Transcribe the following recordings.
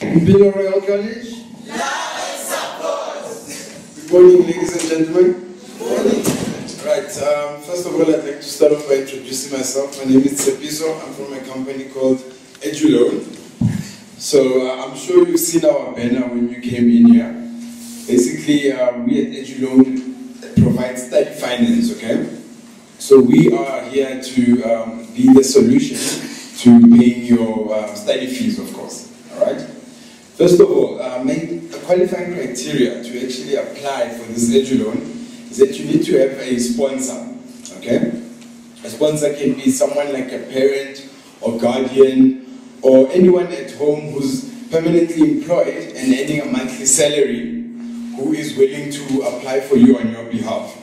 Mpilo Royal College. Good morning, ladies and gentlemen. Good Morning. Right, um, first of all, I'd like to start off by introducing myself. My name is Sepiso. I'm from a company called Eduloan. So uh, I'm sure you've seen our banner when you came in here. Basically, uh, we at Eduloan provide study finance, okay? So we are here to um, be the solution to paying your uh, study fees, of course, all right? First of all, uh, main, qualifying criteria to actually apply for this Eduloan is that you need to have a sponsor, okay? A sponsor can be someone like a parent or guardian or anyone at home who's permanently employed and earning a monthly salary who is willing to apply for you on your behalf.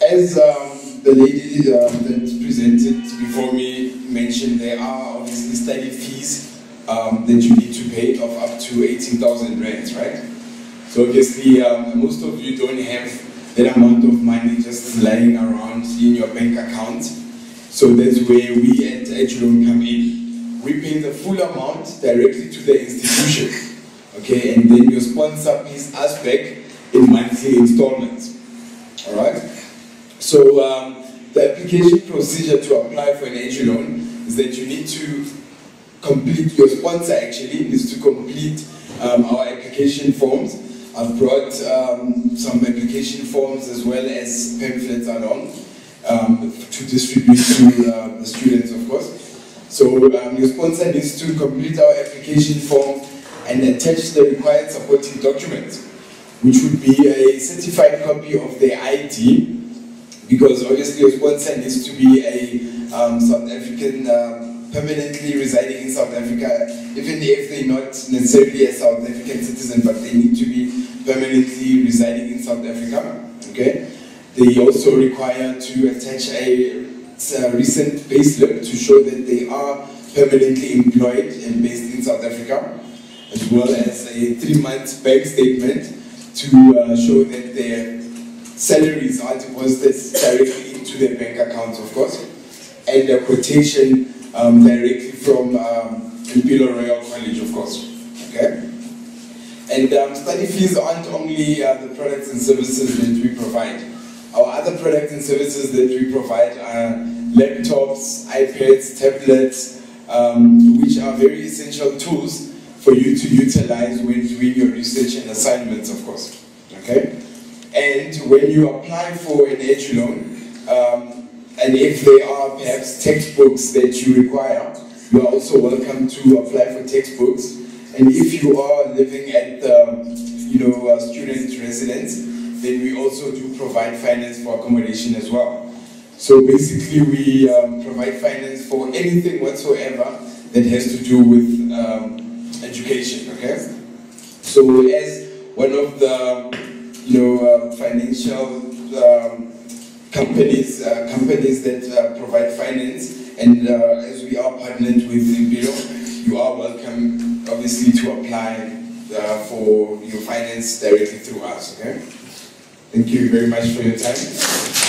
As um, the lady uh, that presented before me mentioned, there are obviously study fees um, that you need of up to 18,000 rands, right? So obviously, um, most of you don't have that amount of money just lying around in your bank account. So that's where we at Eduloan come in. We pay the full amount directly to the institution, okay? And then your sponsor pays us back in monthly installments, all right? So um, the application procedure to apply for an Eduloan is that you need to complete, your sponsor actually needs to complete um, our application forms. I've brought um, some application forms as well as pamphlets along um, to distribute to uh, the students, of course. So um, your sponsor needs to complete our application form and attach the required supporting documents, which would be a certified copy of the ID, because obviously your sponsor needs to be a um, South African permanently residing in South Africa, even if they're not necessarily a South African citizen, but they need to be permanently residing in South Africa. Okay, they also require to attach a, a recent payslip to show that they are permanently employed and based in South Africa, as well as a three-month bank statement to uh, show that their salaries are deposited directly into their bank accounts, of course, and a quotation um, directly from um, Mpilo Royal College, of course. Okay? And um, study fees aren't only uh, the products and services that we provide. Our other products and services that we provide are laptops, iPads, tablets, um, which are very essential tools for you to utilize when doing your research and assignments, of course. Okay? And when you apply for an Eduloan, um, and if there are perhaps textbooks that you require, you are also welcome to apply for textbooks. And if you are living at the you know, student residence, then we also do provide finance for accommodation as well. So basically we um, provide finance for anything whatsoever that has to do with um, education, okay? So as one of the, you know, uh, financial um, companies, uh, companies that uh, provide finance, and uh, as we are partnered with Mpilo, you are welcome, obviously, to apply for your finance directly through us, okay? Thank you very much for your time.